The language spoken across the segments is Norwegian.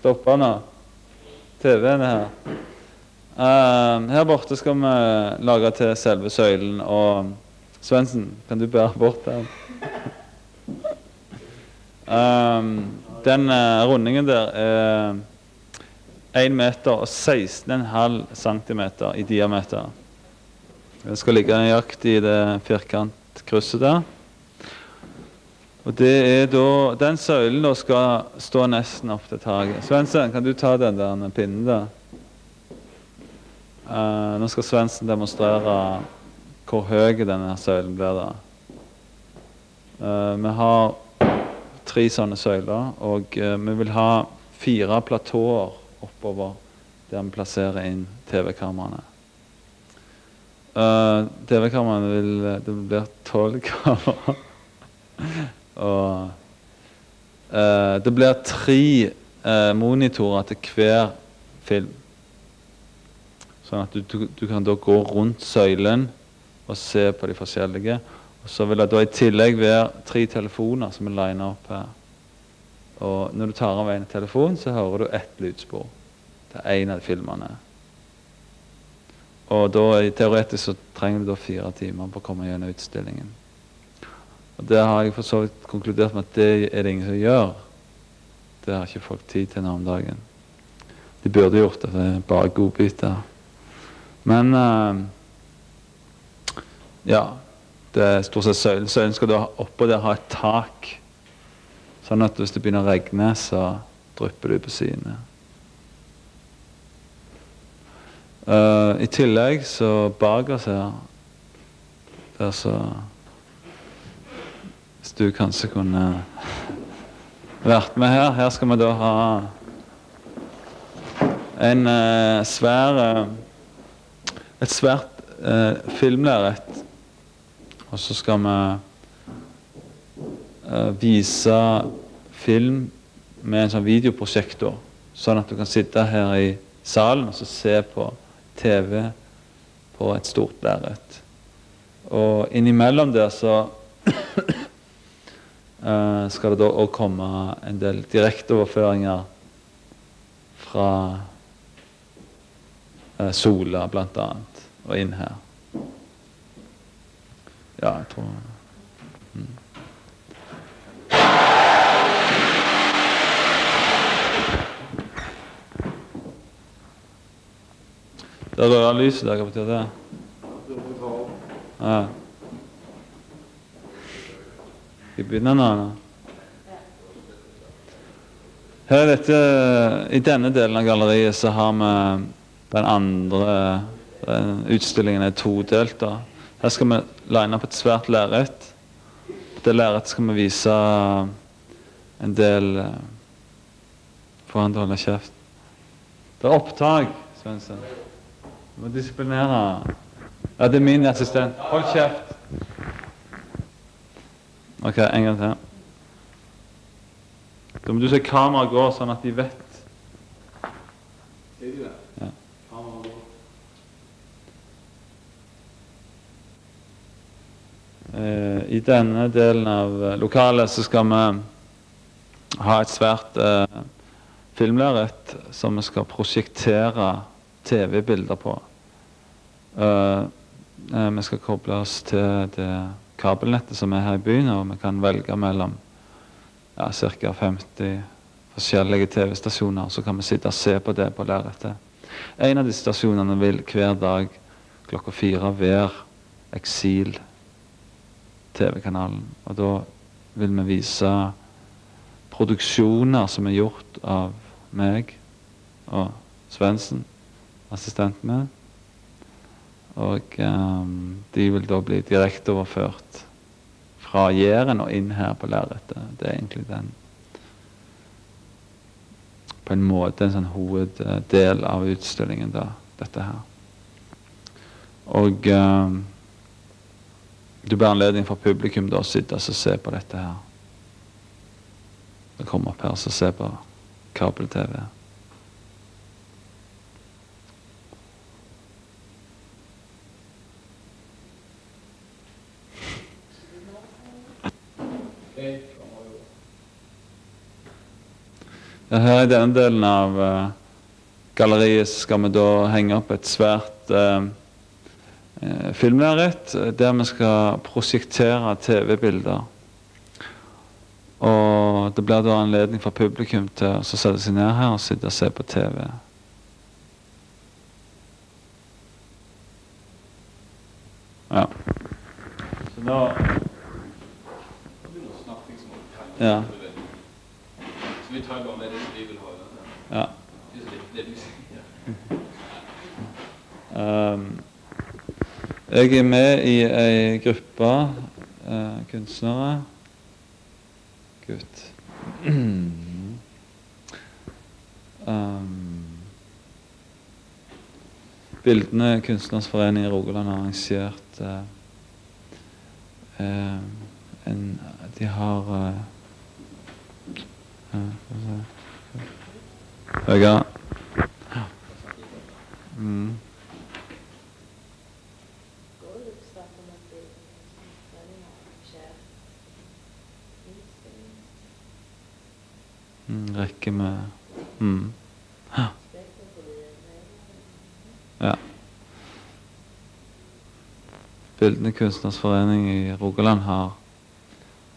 stoppa nå. TV-en er her. Uh, her borte skal vi lage til selve søylen. Og Svendsen, kan du bære bort den? Um, den uh, rundingen der er 1 meter og 16,5 cm i diameter. Den skal ligge nøyaktig i det firkantkrysset der. Og det er da, Den søylen da skal stå nesten opp til taket. Svendsen, kan du ta den der pinnen der? Uh, nå skal Svendsen demonstrere hvor høy denne søylen blir. da. Uh, vi har tre sånne søyler, og uh, vi vil ha fire platåer oppover der vi plasserer inn TV-kameraene. TV-kameraene vil Det blir tolv kamera. Og uh, det blir tre uh, monitorer til hver film. Sånn at du, du, du, kan da gå rundt søylen og se på de forskjellige. Og så vil det da i tillegg være tre telefoner som er lina opp her. Og når du tar av en telefon, så hører du ett lydspor til en av filmene. Og da, teoretisk så trenger du da fire timer på å komme gjennom utstillingen. Og Det har jeg for så vidt konkludert med at det er det ingen som gjør. Det har ikke folk tid til nå om dagen. De burde gjort det, for det er bare godbiter. Men uh, ja. Det er stort sett søylen. Søylen skal da oppå der ha et tak. Sånn at hvis det begynner å regne, så drypper du på sidene. Uh, I tillegg så bak oss her Der så du kanskje kunne vært med her Her skal vi da ha en uh, svær uh, Et svært uh, filmlerret. Og så skal vi vise film med en sånn videoprosjektor, sånn at du kan sitte her i salen og se på TV på et stort lerret. Og innimellom der så skal det da òg komme en del direkteoverføringer fra uh, Sola, annet, og inn her. Ja, jeg tror mm. Det røde lyset der, hva betyr det? Ja. Begynne nå? Her dette, I denne delen av galleriet så har vi den andre den Utstillingen er todelt. Her skal vi line opp et svært lerret. På det lerretet skal vi vise en del Få han til å holde kjeft. Det er opptak, Svendsen. Du må disiplinere. Ja, det er min assistent. Hold kjeft. OK, en gang til. Da må du se kameraet går, sånn at de vet. Ja. Eh, I denne delen av lokalet så skal vi ha et svært eh, filmlerret som vi skal prosjektere TV-bilder på. Uh, vi skal koble oss til det kabelnettet som er her i byen, og vi kan velge mellom ja, ca. 50 forskjellige TV-stasjoner. Så kan vi sitte og se på det på lerretet. En av disse stasjonene vil hver dag klokka fire være Eksil-TV-kanalen. Og da vil vi vise produksjoner som er gjort av meg og Svendsen, assistenten min. Og um, de vil da bli direkteoverført fra Jæren og inn her på lerretet. Det er egentlig den På en måte en sånn hoveddel av utstillingen, da, dette her. Og um, du blir anledning for publikum da å sitte og se på dette her. Komme opp her og se på kabel-TV. Her i denne delen av uh, galleriet skal vi da henge opp et svært uh, uh, filmlerret der vi skal prosjektere TV-bilder. Og det blir da anledning for publikum til å sette seg ned her og sitte og se på TV. Ja. Så nå Ja. Vi tar bare med det vi vil ha. ja. Det, det, Um, jeg er med i ei gruppe uh, kunstnere Gutt. um, Bildene Kunstners Forening i Rogaland har arrangert uh, uh, en De har uh, Høyre. Mm. Går det litt snakk om at det meninga skjer innspilling, Mm, rekke med mm. Ja. Bildende Kunstners Forening i Rogaland har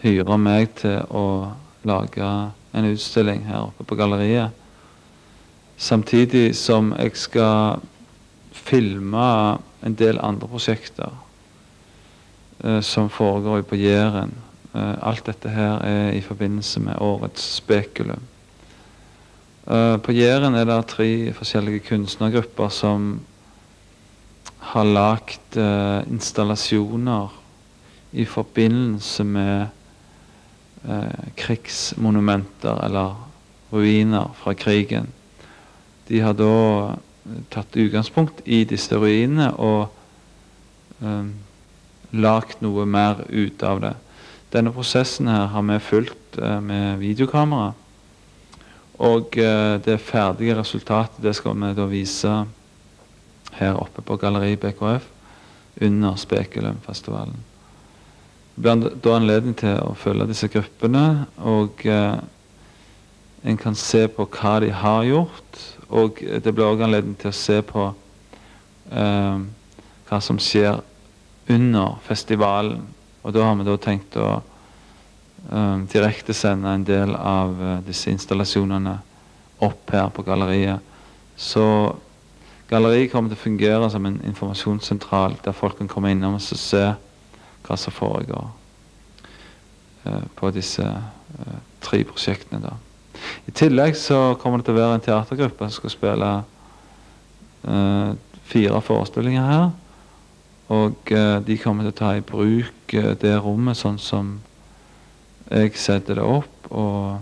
hyra meg til å lage en utstilling her oppe på galleriet. Samtidig som jeg skal filme en del andre prosjekter eh, som foregår på Jæren. Eh, alt dette her er i forbindelse med årets Spekulum. Eh, på Jæren er det tre forskjellige kunstnergrupper som har lagd eh, installasjoner i forbindelse med eh, krigsmonumenter eller ruiner fra krigen. De har da eh, tatt utgangspunkt i disse ruinene og eh, lagd noe mer ut av det. Denne prosessen her har vi fulgt eh, med videokamera. Og eh, det ferdige resultatet det skal vi da vise her oppe på Galleri BKF under Spekulumfestivalen. Blir da anledning til å følge disse gruppene, og eh, en kan se på hva de har gjort. Og det blir også anledning til å se på eh, hva som skjer under festivalen. Og da har vi da tenkt å eh, direktesende en del av eh, disse installasjonene opp her på galleriet. Så galleriet kommer til å fungere som en informasjonssentral der folk kan komme innom og se hva som foregår eh, på disse eh, tre prosjektene. da. I tillegg så kommer det til å være en teatergruppe som skal spille uh, fire forestillinger her. Og uh, de kommer til å ta i bruk uh, det rommet sånn som jeg setter det opp. Og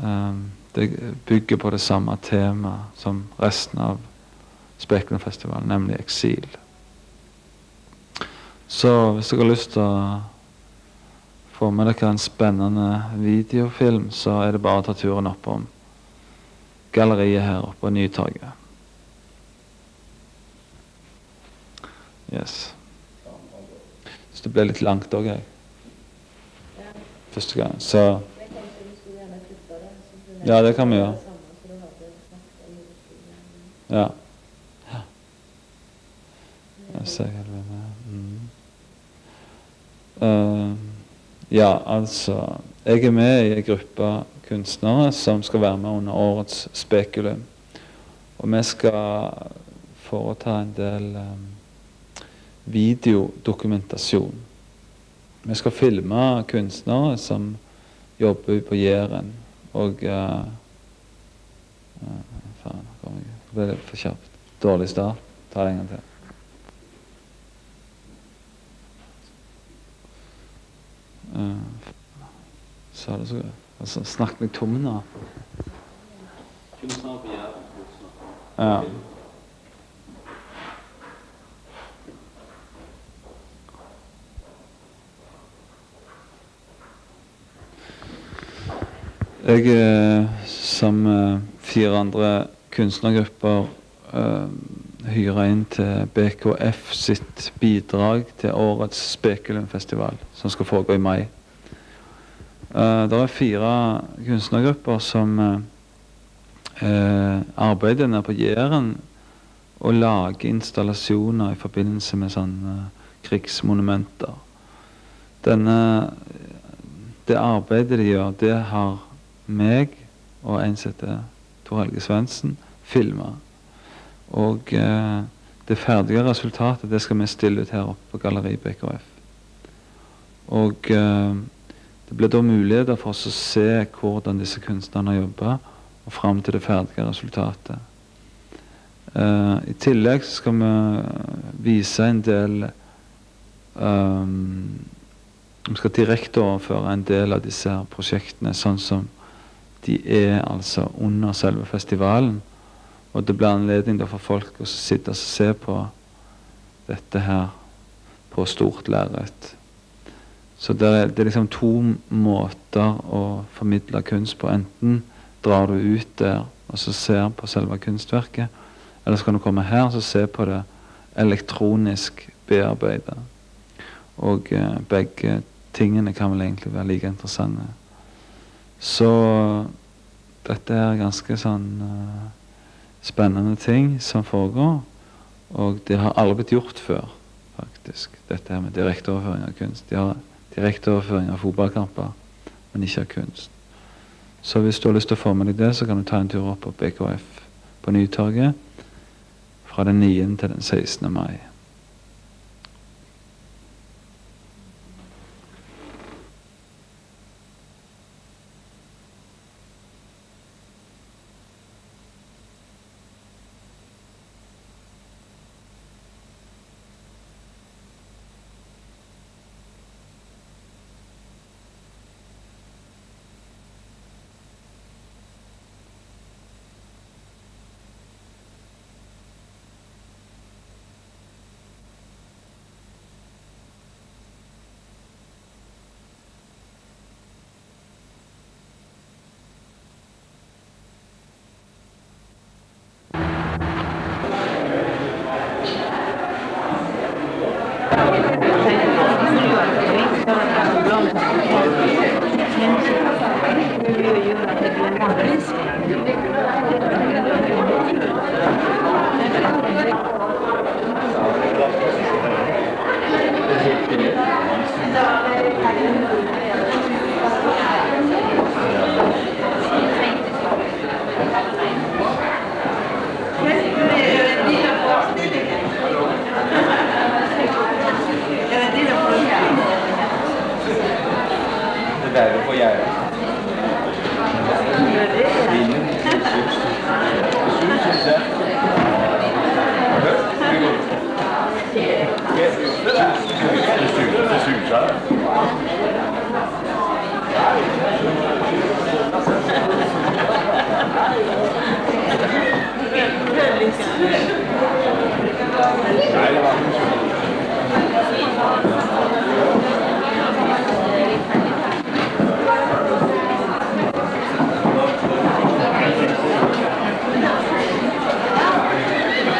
um, det bygger på det samme temaet som resten av Spekulumfestivalen, nemlig eksil. Så hvis dere har lyst til å få med dere en spennende videofilm, så er det bare å ta turen oppom galleriet her oppe på Nytorget. Yes. Så det ble litt langt òg, jeg. Første gang. Så Ja, det kan vi gjøre. Om ja. Jeg ser. Eh, ja, altså Jeg er med i en gruppe kunstnere som skal være med under årets Spekulum. Og vi skal foreta en del um, videodokumentasjon. Vi skal filme kunstnere som jobber på Jæren. Og uh, uh, Faen, kom jeg. Det ble for kjapt. Dårlig start. Ta det en gang til. Sa det så. Altså, snakk meg tom nå. Ja. Jeg som sammen med fire andre kunstnergrupper hyra inn til BKF sitt bidrag til årets Spekulumfestival, som skal foregå i mai. Uh, det er fire kunstnergrupper som uh, eh, arbeider nede på Jæren og lager installasjoner i forbindelse med sånne krigsmonumenter. Denne, det arbeidet de gjør, det har meg og en som heter Tor Helge Svendsen filma. Og eh, det ferdige resultatet det skal vi stille ut her oppe på Galleri BKF. Og eh, det blir da muligheter for oss å se hvordan disse kunstnerne jobba, og fram til det ferdige resultatet. Eh, I tillegg skal vi vise en del um, Vi skal direkte overføre en del av disse prosjektene sånn som de er altså under selve festivalen. Og det blir anledning da for folk å sitte og se på dette her på stort lerret. Så det er, det er liksom to måter å formidle kunst på. Enten drar du ut der og så ser på selve kunstverket, eller så kan du komme her og se på det elektronisk bearbeida. Og eh, begge tingene kan vel egentlig være like interessante. Så dette er ganske sånn eh, spennende ting som foregår. Og det har aldri blitt gjort før, faktisk. Dette her med direkteoverføring av kunst. De har direkteoverføring av fotballkamper, men ikke av kunst. Så hvis du har lyst til å få med deg det, så kan du ta en tur opp på BKF på Nytorget fra den 9. til den 16. mai.